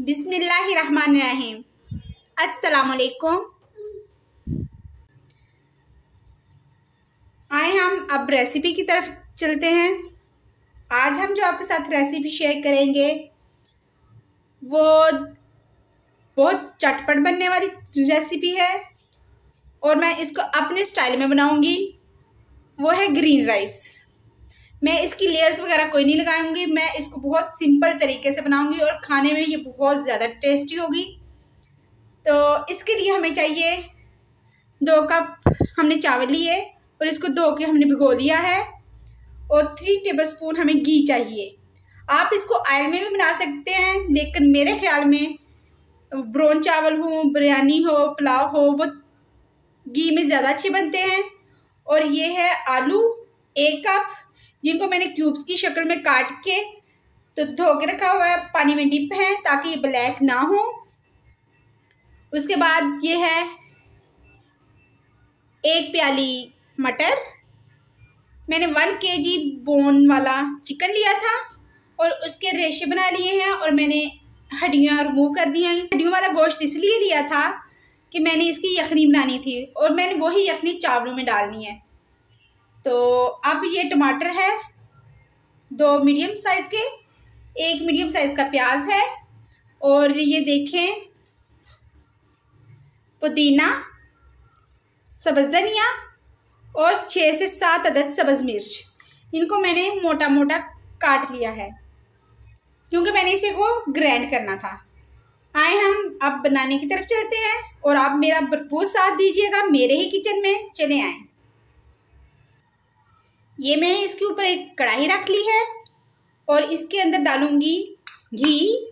बिस्मिल्लाहिर्रहमानिर्रहीम। अस्सलामुअलैकुम। आए हम अब रेसिपी की तरफ़ चलते हैं। आज हम जो आपके साथ रेसिपी शेयर करेंगे, वो बहुत चटपट बनने वाली रेसिपी है और मैं इसको अपने स्टाइल में बनाऊँगी। वो है ग्रीन राइस मैं इसकी लेयर्स वगैरह कोई नहीं लगाऊँगी मैं इसको बहुत सिंपल तरीके से बनाऊँगी और खाने में ये बहुत ज़्यादा टेस्टी होगी। तो इसके लिए हमें चाहिए दो कप हमने चावल लिए और इसको धो के हमने भिगो लिया है और थ्री टेबल स्पून हमें घी चाहिए। आप इसको आयल में भी बना सकते हैं, लेकिन मेरे ख्याल में ब्राउन चावल हो, बिरयानी हो, पुलाव हो, वो घी में ज़्यादा अच्छे बनते हैं। और ये है आलू, एक कप जिनको मैंने क्यूब्स की शक्ल में काट के तो धो के रखा हुआ है, पानी में डिप है ताकि ये ब्लैक ना हो। उसके बाद ये है एक प्याली मटर। मैंने वन के जी बोन वाला चिकन लिया था और उसके रेशे बना लिए हैं और मैंने हड्डियाँ रिमूव कर दी हैं। हड्डियों वाला गोश्त इसलिए लिया था कि मैंने इसकी यखनी बनानी थी और मैंने वही यखनी चावलों में डालनी है। तो अब ये टमाटर है, दो मीडियम साइज़ के, एक मीडियम साइज़ का प्याज है, और ये देखें, पुदीना, सब्ज़ धनिया, और छः से सात अदद सब्ज़ मिर्च। इनको मैंने मोटा मोटा काट लिया है, क्योंकि मैंने इसे को ग्राइंड करना था। आए हम अब बनाने की तरफ़ चलते हैं, और आप मेरा भरपूर साथ दीजिएगा, मेरे ही किचन में चले आए। ये मैंने इसके ऊपर एक कढ़ाई रख ली है और इसके अंदर डालूँगी घी।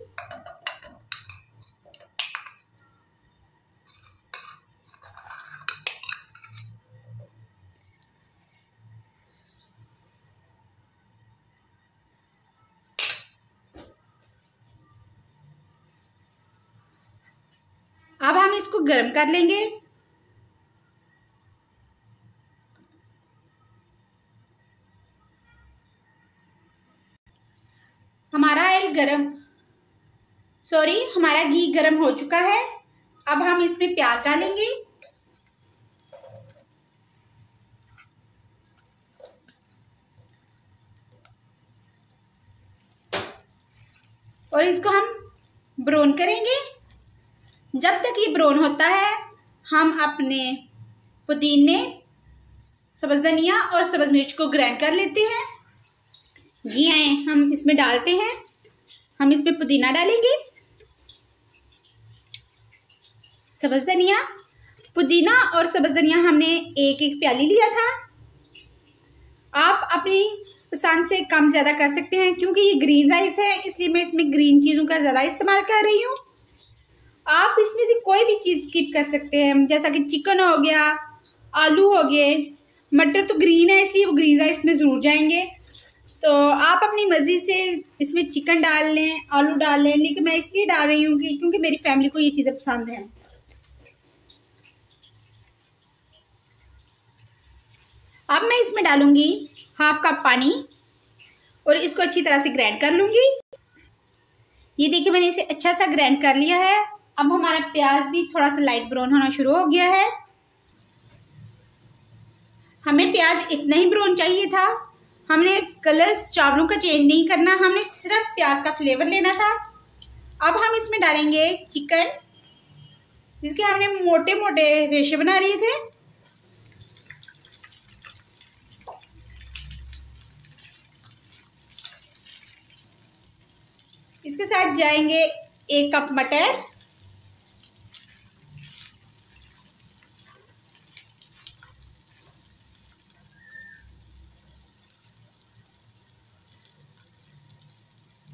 अब हम इसको गर्म कर लेंगे। गरम हो चुका है। अब हम इसमें प्याज डालेंगे। और इसको हम ब्राउन करेंगे। जब तक ये ब्राउन होता है, हम अपने पुदीने, सब्ज़ धनिया और सब्ज़ मिर्च को ग्राइंड कर लेते हैं। जी हाँ हम इसमें डालते हैं। हम इसमें पुदीना डालेंगे। सब्ज़ धनिया पुदीना और सब्ज़ धनिया हमने एक एक प्याली लिया था। आप अपनी पसंद से कम ज़्यादा कर सकते हैं क्योंकि ये ग्रीन राइस है, इसलिए मैं इसमें ग्रीन चीज़ों का ज़्यादा इस्तेमाल कर रही हूँ। आप इसमें से कोई भी चीज़ स्किप कर सकते हैं, जैसा कि चिकन हो गया, आलू हो गए, मटर तो ग्रीन है, इसलिए वो ग्रीन राइस में ज़रूर जाएँगे। तो आप अपनी मर्ज़ी से इसमें चिकन डाल लें, आलू डाल लें, लेकिन मैं इसलिए डाल रही हूँ कि क्योंकि मेरी फैमिली को ये चीज़ें पसंद हैं। अब मैं इसमें डालूँगी हाफ़ कप पानी और इसको अच्छी तरह से ग्राइंड कर लूँगी। ये देखिए मैंने इसे अच्छा सा ग्राइंड कर लिया है। अब हमारा प्याज भी थोड़ा सा लाइट ब्राउन होना शुरू हो गया है। हमें प्याज इतना ही ब्राउन चाहिए था। हमने कलर्स चावलों का चेंज नहीं करना, हमने सिर्फ़ प्याज का फ्लेवर लेना था। अब हम इसमें डालेंगे चिकन जिसके हमने मोटे मोटे रेशे बना लिए थे। इसके साथ जाएँगे एक कप मटर।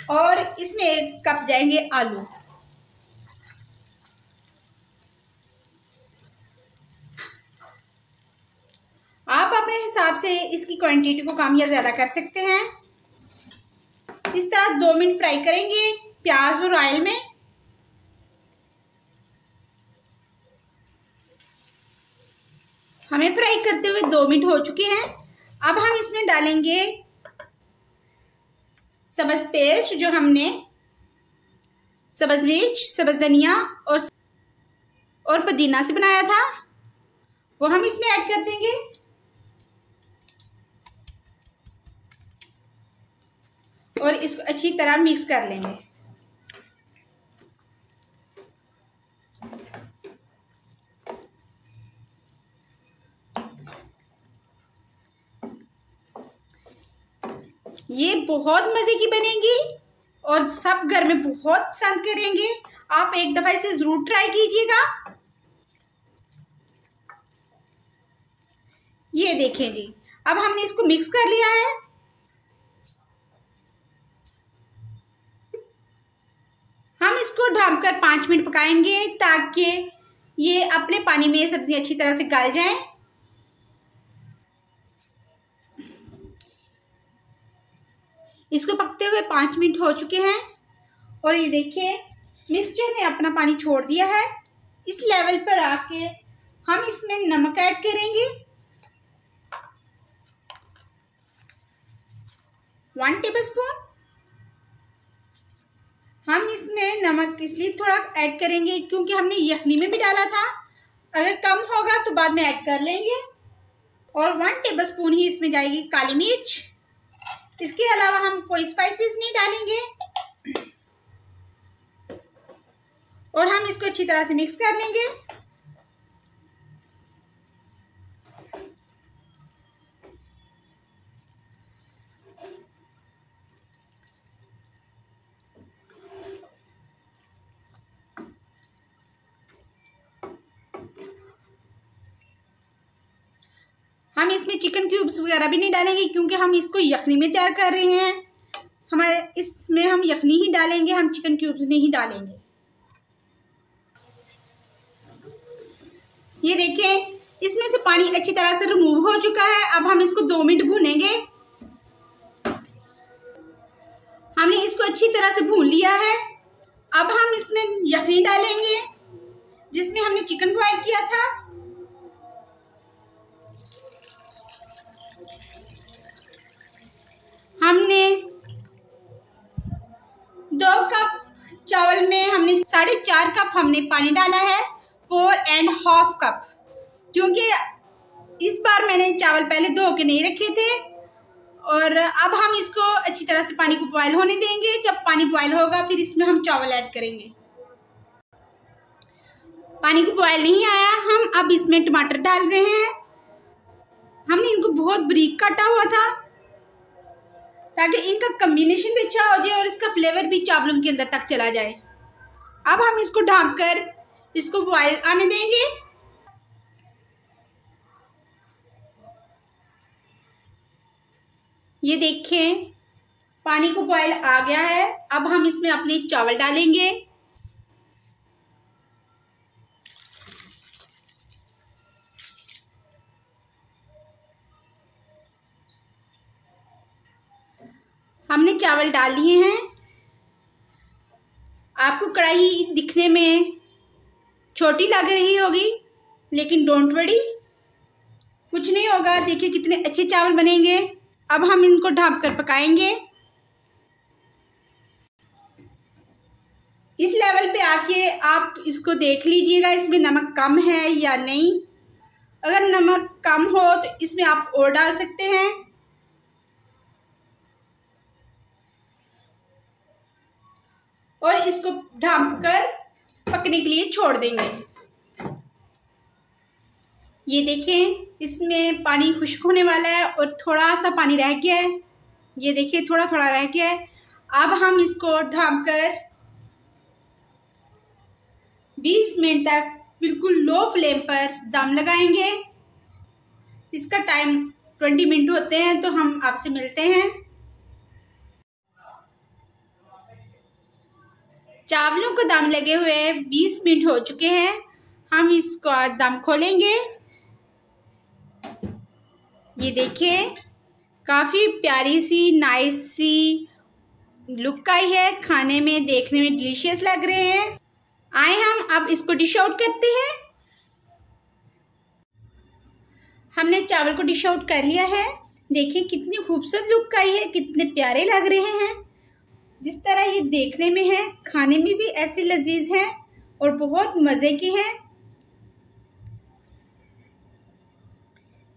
और इसमें एक कप जाएँगे आलू। आप अपने हिसाब से इसकी क्वांटिटी को कम या ज़्यादा कर सकते हैं। इस तरह दो मिनट फ्राई करेंगे प्याज और ऑयल में। हमें फ्राई करते हुए दो मिनट हो चुके हैं। अब हम इसमें डालेंगे सबस पेस्ट जो हमने सब्ज़ मिर्च, सब्ज़ धनिया और और पुदीना से बनाया था। वो हम इसमें ऐड कर देंगे। और इसको अच्छी तरह मिक्स कर लेंगे। ये बहुत मज़े की बनेगी और सब घर में बहुत पसंद करेंगे। आप एक दफ़ा इसे ज़रूर ट्राई कीजिएगा। ये देखें जी, अब हमने इसको मिक्स कर लिया है हम इसको ढाम कर पाँच मिनट पकाएँगे ताकि ये अपने पानी में सब्ज़ी अच्छी तरह से गल जाए। इसको पकते हुए पाँच मिनट हो चुके हैं और ये देखिए मिक्सचर ने अपना पानी छोड़ दिया है। इस लेवल पर आके हम इसमें नमक ऐड करेंगे। वन टेबल स्पून हम इसमें नमक इसलिए थोड़ा ऐड करेंगे क्योंकि हमने यखनी में भी डाला था। अगर कम होगा तो बाद में ऐड कर लेंगे। और वन टेबल स्पून ही इसमें जाएगी काली मिर्च। इसके अलावा हम कोई स्पाइसेस नहीं डालेंगे। और हम इसको अच्छी तरह से मिक्स कर लेंगे। हम इसमें चिकन क्यूब्स वगैरह भी नहीं डालेंगे क्योंकि हम इसको यखनी में तैयार कर रहे हैं। हमारे, इसमें हम यखनी ही डालेंगे, हम चिकन क्यूब्स नहीं डालेंगे। ये देखें इसमें से पानी अच्छी तरह से रिमूव हो चुका है। अब हम इसको दो मिनट भूनेंगे। हमने इसको अच्छी तरह से भून लिया है। अब हम इसमें यखनी डालेंगे, जिसमें हमने चिकन बॉयल किया था। साढ़े चार कप हमने पानी डाला है फोर एंड हाफ़ कप क्योंकि इस बार मैंने चावल पहले धो के नहीं रखे थे, और अब हम इसको अच्छी तरह से पानी को बॉयल होने देंगे। जब पानी बॉयल होगा, फिर इसमें हम चावल ऐड करेंगे। पानी को बॉयल नहीं आया, हम अब इसमें टमाटर डाल रहे हैं। हमने इनको बहुत बरीक काटा हुआ था, ताकि इनका कम्बिनेशन भी अच्छा हो जाए और इसका फ्लेवर भी चावलों के अंदर तक चला जाए। अब हम इसको ढाँप कर इसको बॉयल आने देंगे। ये देखें, पानी को बॉयल आ गया है। अब हम इसमें अपने चावल डालेंगे। हमने चावल डाल दिए हैं। आपको कढ़ाई दिखने में छोटी लग रही होगी, लेकिन डोंट वरी कुछ नहीं होगा। देखिए कितने अच्छे चावल बनेंगे। अब हम इनको ढाँप कर पकाएँगे। इस लेवल पे आके आप इसको देख लीजिएगा, इसमें नमक कम है या नहीं। अगर नमक कम हो तो इसमें आप और डाल सकते हैं और इसको ढाँप कर पकने के लिए छोड़ देंगे। ये देखें, इसमें पानी खुश्क होने वाला है और थोड़ा सा पानी रह गया है। ये देखिए थोड़ा थोड़ा रह गया है। अब हम इसको ढाँप कर 20 मिनट तक बिल्कुल लो फ्लेम पर दम लगाएँगे। इसका टाइम 20 मिनट होते हैं तो हम आपसे मिलते हैं। चावलों को दम लगे हुए 20 मिनट हो चुके हैं। हम इसको दम खोलेंगे। ये देखिए, काफ़ी प्यारी सी नाइस सी लुक आई है। खाने में, देखने में डिलीशियस लग रहे हैं। आए हम, अब इसको डिश आउट करते हैं। हमने चावल को डिश आउट कर लिया है। देखिए, कितनी खूबसूरत लुक आई है, कितने प्यारे लग रहे हैं। जिस तरह ये देखने में है, खाने में भी ऐसी लजीज हैं और बहुत मज़े की हैं।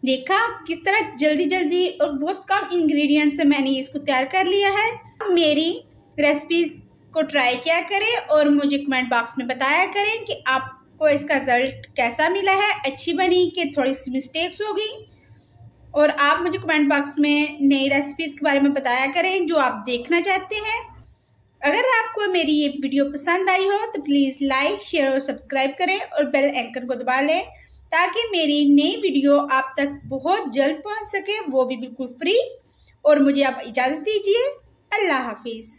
देखा किस तरह जल्दी जल्दी और बहुत कम इंग्रेडिएंट से मैंने इसको तैयार कर लिया है। मेरी रेसिपीज़ को ट्राई किया करें और मुझे कमेंट बॉक्स में बताया करें कि आपको इसका रिज़ल्ट कैसा मिला है। अच्छी बनी कि थोड़ी सी मिस्टेक्स होगी और आप मुझे कमेंट बॉक्स में नई रेसिपीज़ के बारे में बताया करें जो आप देखना चाहते हैं। अगर आपको मेरी ये वीडियो पसंद आई हो तो प्लीज़ लाइक शेयर और सब्सक्राइब करें और बेल एंकर को दबा लें, ताकि मेरी नई वीडियो आप तक बहुत जल्द पहुँच सके, वो भी बिल्कुल फ्री और मुझे आप इजाज़त दीजिए। अल्लाह हाफिज़।